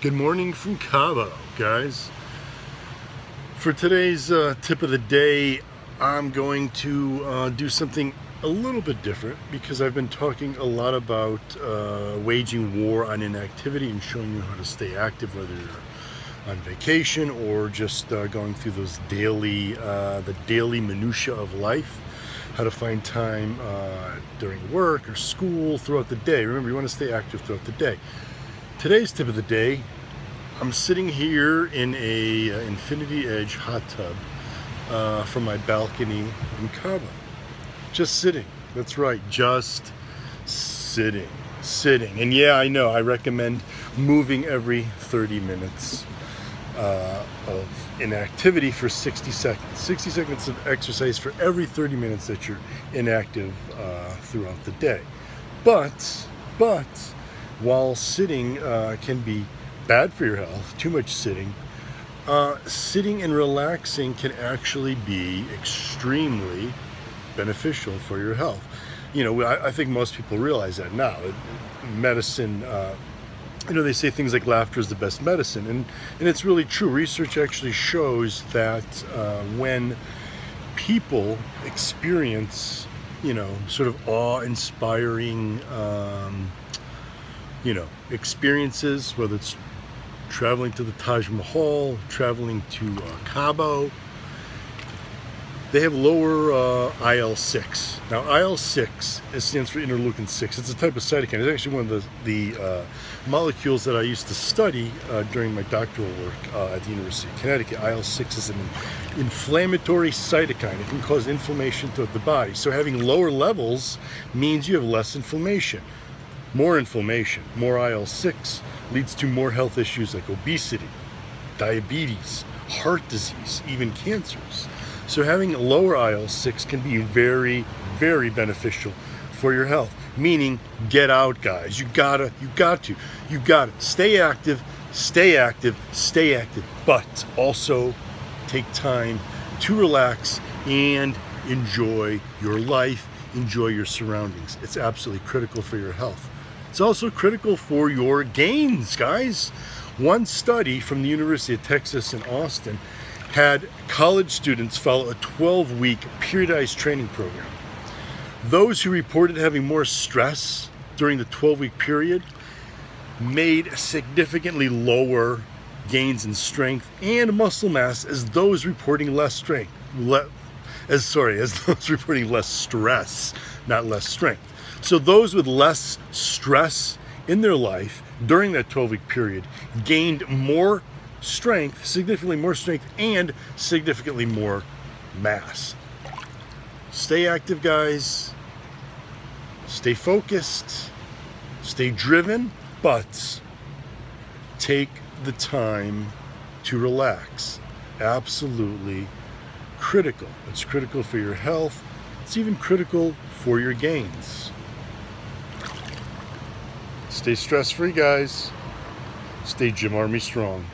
Good morning from Cabo, guys. For today's uh, tip of the day, I'm going to uh, do something a little bit different because I've been talking a lot about uh, waging war on inactivity and showing you how to stay active, whether you're on vacation or just uh, going through those daily, uh, the daily minutia of life how to find time uh, during work or school throughout the day. Remember, you want to stay active throughout the day. Today's tip of the day, I'm sitting here in a uh, Infinity Edge hot tub uh, from my balcony in Cabo. Just sitting, that's right, just sitting, sitting. And yeah, I know, I recommend moving every 30 minutes uh, of inactivity for 60 seconds. 60 seconds of exercise for every 30 minutes that you're inactive uh, throughout the day. But, but, while sitting uh, can be bad for your health, too much sitting, uh, sitting and relaxing can actually be extremely beneficial for your health. You know, I, I think most people realize that now. Medicine, uh, you know, they say things like laughter is the best medicine, and, and it's really true. Research actually shows that uh, when people experience, you know, sort of awe-inspiring um, you know, experiences, whether it's traveling to the Taj Mahal, traveling to uh, Cabo, they have lower uh, IL-6. Now IL-6 stands for interleukin 6. It's a type of cytokine. It's actually one of the, the uh, molecules that I used to study uh, during my doctoral work uh, at the University of Connecticut. IL-6 is an inflammatory cytokine. It can cause inflammation throughout the body. So having lower levels means you have less inflammation. More inflammation, more IL-6 leads to more health issues like obesity, diabetes, heart disease, even cancers. So having lower IL-6 can be very, very beneficial for your health. Meaning, get out, guys. You gotta, you got to, you gotta stay active, stay active, stay active, but also take time to relax and enjoy your life, enjoy your surroundings. It's absolutely critical for your health. It's also critical for your gains, guys. One study from the University of Texas in Austin had college students follow a 12-week periodized training program. Those who reported having more stress during the 12-week period made significantly lower gains in strength and muscle mass as those reporting less strength. As sorry, as those reporting less stress, not less strength. So those with less stress in their life during that 12 week period gained more strength, significantly more strength, and significantly more mass. Stay active, guys. Stay focused. Stay driven, but take the time to relax. Absolutely critical. It's critical for your health. It's even critical for your gains. Stay stress free, guys. Stay JYM Army strong.